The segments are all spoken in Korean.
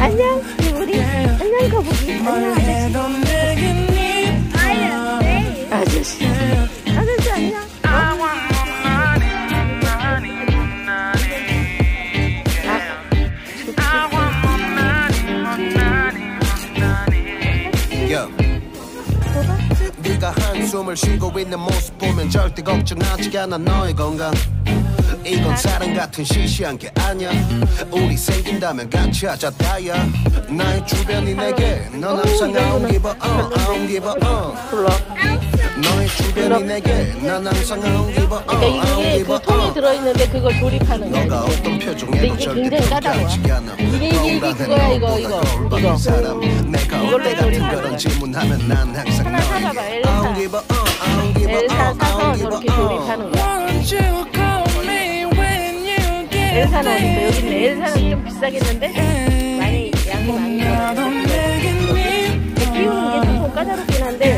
안녕, 개구리. 안녕, 거북이. 안녕, 뭘 아저씨. 해도 내겐 미워. 아저씨. 아저씨, 안녕. I 네가 한숨을 쉬고 있는 모습 보면 절대 걱정하지 않아 너의 건강 이건 사랑 같은 시시한 게 아니야 우리 생긴다면 같이 하자 다야 나의 주변이 내게 넌 항상 uh, I don't give a uh I 그러니까 이게 그 통이 uh 들어있는데 그걸 조립하는 거야. 근데 이게 굉장히 까다로워. 이게, 이게, 이게 그거야, 이거, 이거, 이거. 이걸로 같은 조립하는 그런 거야. 하나 사봐봐, 엘사. uh, 엘사 사서 저렇게 조립하는 거야. 엘사는 어디 있어? there? 여기 있네. 엘사는 좀 비싸겠는데? 많이, 양이 많이 근데 키우는 게 조금 까다롭긴 한데.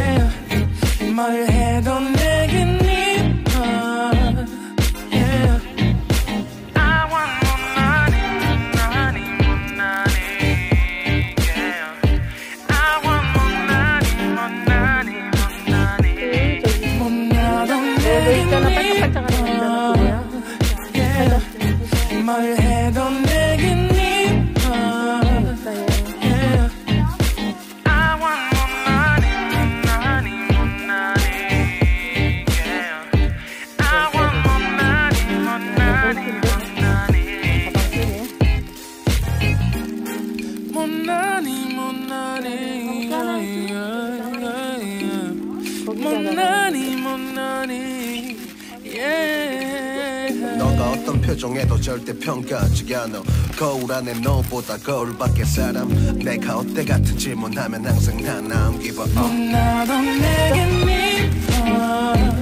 Money. Yeah. 너가 어떤 표정에도 절대 평가하지 않아 거울 안에 너보다 거울 밖의 사람 내가 어때 같은 질문하면 항상 난 I don't give a uh 나도 내겐 미워